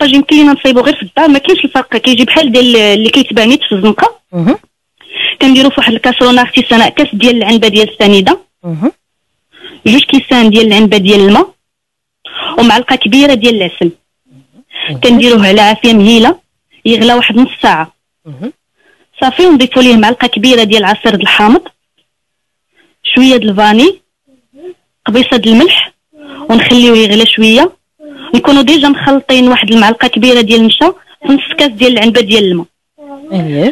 الناباج يمكن لينا نصايبو غير في الدار. ما كاينش الفرق. كيجي بحال ديال اللي كيتباع نيت في الزنقة. كنديرو في واحد الكاسرونه أختي سناء كاس ديال العنبة ديال السنيدة. جوج كيسان ديال العنبة ديال الماء. ومعلقة كبيرة ديال العسل. كنديروه على عافية مهيلة. يغلى واحد نص ساعة. صافي ونضيفو ليه معلقة كبيرة ديال عصير د الحامض. شوية د الفاني. قبيصة د الملح. ونخليوه يغلى شوية. نكونوا ديجا مخلطين واحد المعلقة كبيرة ديال النشا في نص كاس ديال العنبة ديال الماء.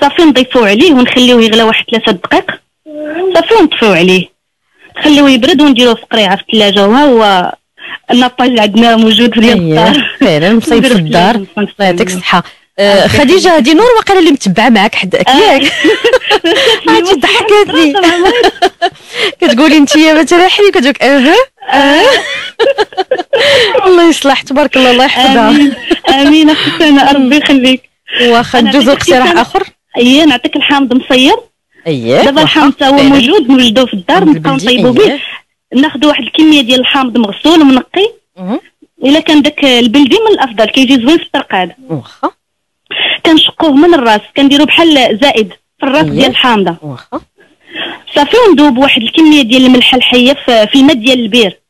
صافي نضيفوه عليه ونخليوه يغلى واحد ثلاثة دقائق. صافي ونطفيو عليه. نخليوه يبرد ونديروه في قريعة في الثلاجة. وها هو الناباج اللي عندنا موجود في الدار. فعلا مصيف في الدار. الله. يعطيك الصحة. آه، خديجة هادي نور وقيلا اللي متبعة معاك حداك ياك عرفتي ضحكتني. كتقولي انت يا مثلا حلي كتقول لك أها آه. الله يصلح تبارك الله الله يحفظها. آمين. آمين. أختي سناء ربي يخليك واخا أنا ندوزو اقتراح آخر. اييه نعطيك الحامض مصير. أييه. دابا الحامض تا هو. موجود نوجدوه في الدار نبقاو نطيبو به. ناخذ واحد الكمية ديال الحامض مغسول ومنقي. مهم. إلا كان داك البلدي من الأفضل كيجي زوين في الطرقاد واخا. كنشقوه من الراس كنديرو بحال زائد في الراس. ديال الحامضة. واخا. صافي وندوب واحد الكمية ديال الملح الحية في في الماء ديال البير.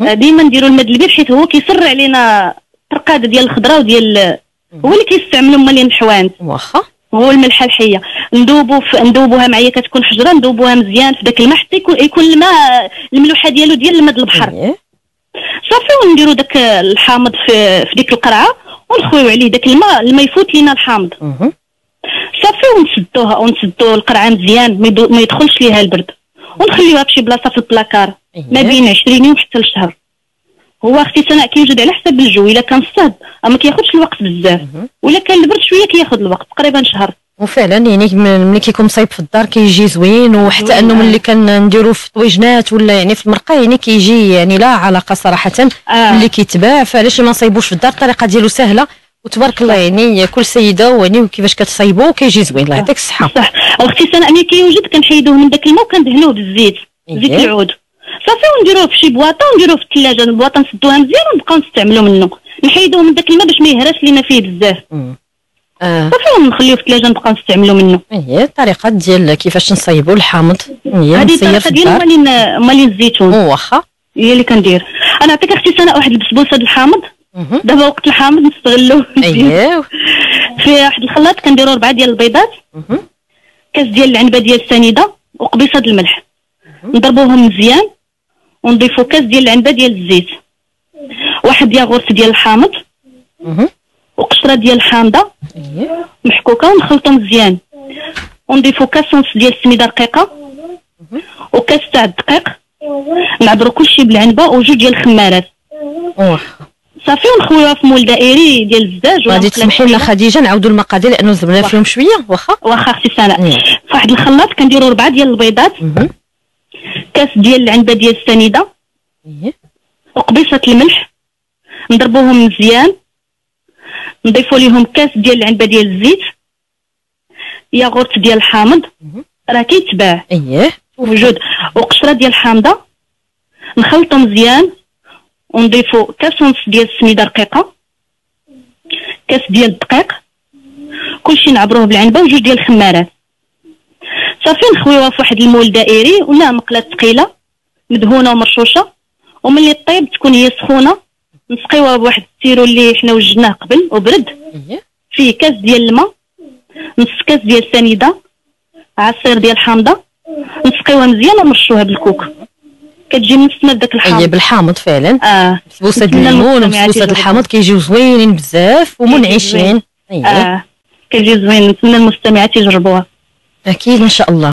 ديما نديرو الماء ديال البير حيت هو كيسر علينا الطرقاده ديال الخضرة وديال هو اللي كيستعملوا مالين الحوانت واخا. هو الملح الحية. ندوبو في ندوبوها معايا كتكون حجرة ندوبوها مزيان في داك الماء حتى يكون يكون الماء الملوحة ديالو ديال الماء البحر اييه صافي ونديرو داك الحامض في, في ديك القرعة ونخويو عليه داك الماء الماء يفوت لينا الحامض. صافي ونسدوها ونسدو القرعة مزيان ما يدخلش ليها البرد. ونخليوها بشي بلاصة في البلاكار. ما أييه. بين 20 يوم حتى لشهر هو أختي سناء كيوجد على حسب الجو إلا كان الصهد ما كياخذش الوقت بزاف. ولا كان البرد شوية كياخذ الوقت تقريبا شهر وفعلا يعني ملي كيكون مصايب في الدار كيجي زوين وحتى أنه. ملي كنديرو في طويجنات ولا يعني في المرقه يعني كيجي يعني لا علاقة صراحة آه. اللي كيتباع فعلاش ما نصايبوش في الدار الطريقة ديالو سهلة وتبارك الله يعني كل سيدة ويعني كيفاش كتصايبو كيجي زوين الله يعطيك الصحة صح واختي سناء ملي كيوجد كنحيدوه من داك الماء وكندهنوه بالزيت زيت إيه. العود صافي ونديروه في شي بواطة ونديروه في الثلاجه البواطة نسدوها مزيان ونبقاو نستعملوا منه نحيدوه من داك الماء باش ما يهراش لينا فيه بزاف. آه. صافي ونخليوه في الثلاجه نبقاو نستعملوا منه هي الطريقة ديال كيفاش نصايبو الحامض. هي هذه مسير في الطريقة ديال مالين مالين الزيتون. واخا. هي اللي كندير. أنا نعطيك أختي سناء واحد البسبوسة د الحامض. دابا وقت الحامض نستغلوه اييه في واحد الخلاط كنديروا ربعة ديال البيضات. كاس ديال العنبة ديال السنيدة وقبيصة د الملح. نضربوهم مزيان. ونضيفوا كاس ديال العنبه ديال الزيت واحد ياغورت ديال الحامض. وقشره ديال الحامضه محكوكه ونخلطو مزيان ونضيفوا كاس ونص ديال السميده رقيقه وكاس تاع الدقيق نعبروا كلشي بالعنبه وجوج ديال الخمارات صافي ونخويوها في مول دائري ديال الزجاج ولا غادي تسمحي لنا. خديجه نعاودوا المقادير لأنه زبنا. فيهم شوية واخا واخا أختي سناء مم. في واحد الخلاط كنديروا ربعه ديال البيضات مهم. كاس ديال العنبة ديال السنيدة. اييه وقبيصة الملح. نضربوهم مزيان. نضيفوا ليهم كاس ديال العنبة ديال الزيت. ياغورت ديال الحامض. راه كيتباع. اييه موجود وقشرة ديال الحامضة. نخلطو مزيان. ونضيفو كاس ونص ديال السميده رقيقة. كاس ديال الدقيق. كلشي نعبروه بالعنبة. وجوج ديال الخمارات. صافي نخويوها في واحد المول دائري ولا مقلة ثقيلة مدهونة ومرشوشة. وملي طيب تكون هي سخونة نسقيوها بواحد السيرو اللي حنا وجدناه قبل وبرد. اييه فيه كاس ديال الماء نص كاس ديال السنيده عصير ديال الحامضه نسقيوها مزيان ونرشوها بالكوك. كتجي منسمه بداك الحامض. بالحامض فعلا. آه. بسبوسه الليمون وبسبوسه يجربوا. الحامض كيجيو زوينين بزاف ومنعشين. اييه آه. كتجي زوين نتمنى المستمعات يجربوها. أكيد إن شاء الله.